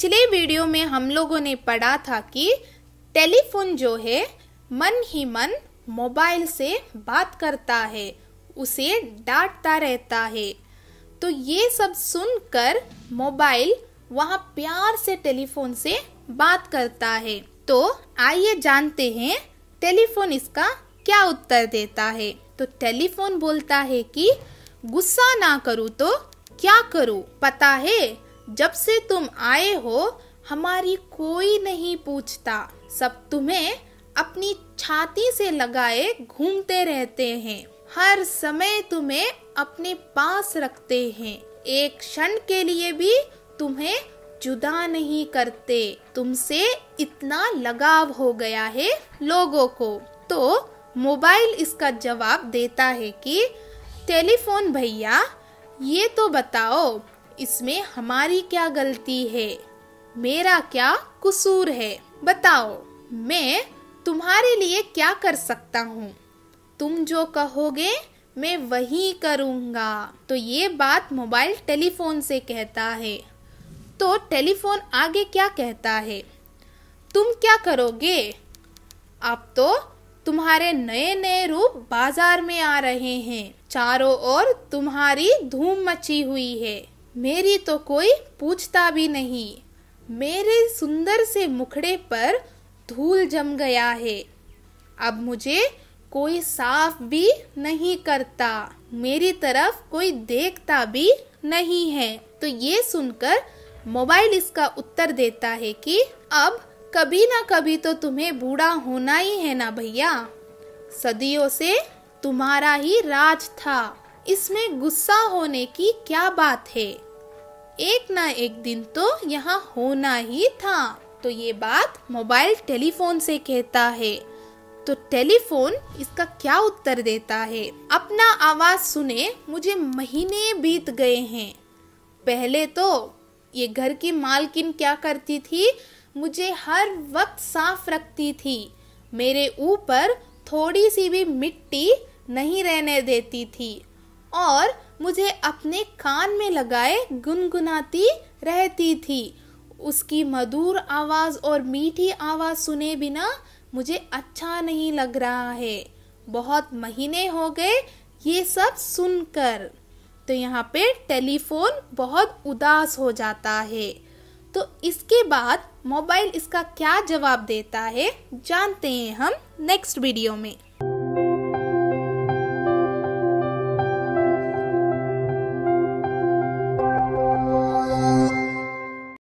पिछले वीडियो में हम लोगों ने पढ़ा था कि टेलीफोन जो है, मन ही मन मोबाइल से बात करता है, उसे डांटता रहता है। तो ये सब सुनकर मोबाइल वहाँ प्यार से टेलीफोन से बात करता है। तो आइए जानते हैं टेलीफोन इसका क्या उत्तर देता है। तो टेलीफोन बोलता है कि, गुस्सा ना करूँ तो क्या करूँ? पता है? जब से तुम आए हो, हमारी कोई नहीं पूछता। सब तुम्हें अपनी छाती से लगाए घूमते रहते हैं। हर समय तुम्हें अपने पास रखते हैं। एक क्षण के लिए भी तुम्हें जुदा नहीं करते। तुमसे इतना लगाव हो गया है लोगों को। तो मोबाइल इसका जवाब देता है कि, टेलीफोन भैया, ये तो बताओ इसमें हमारी क्या गलती है? मेरा क्या कसूर है? बताओ। मैं तुम्हारे लिए क्या कर सकता हूँ? तुम जो कहोगे, मैं वही करूँगा। तो ये बात मोबाइल टेलीफोन से कहता है। तो टेलीफोन आगे क्या कहता है? तुम क्या करोगे? अब तो तुम्हारे नए नए रूप बाज़ार में आ रहे हैं। चारों ओर तुम्हारी धूम मची हुई है। मेरी तो कोई पूछता भी नहीं। मेरे सुंदर से मुखड़े पर धूल जम गया है। अब मुझे कोई साफ़ भी नहीं करता। मेरी तरफ़ कोई देखता भी नहीं है। तो ये सुनकर मोबाइल इसका उत्तर देता है कि अब कभी ना कभी तो तुम्हें बूढ़ा होना ही है ना भैया। सदियों से तुम्हारा ही राज था। इसमें गुस्सा होने की क्या बात है? एक ना एक दिन तो यहाँ होना ही था। तो ये बात मोबाइल टेलीफोन से कहता है। तो टेलीफोन इसका क्या उत्तर देता है? अपना आवाज़ सुने मुझे महीने बीत गए हैं। पहले तो ये घर की मालकिन क्या करती थी? मुझे हर वक्त साफ़ रखती थी। मेरे ऊपर थोड़ी सी भी मिट्टी नहीं रहने देती थी। और मुझे अपने कान में लगाए गुनगुनाती रहती थी। उसकी मधुर आवाज़ और मीठी आवाज़ सुने बिना मुझे अच्छा नहीं लग रहा है। बहुत महीने हो गए ये सब सुनकर। तो यहाँ पे टेलीफोन बहुत उदास हो जाता है। तो इसके बाद मोबाइल इसका क्या जवाब देता है, जानते हैं हम नेक्स्ट वीडियो में।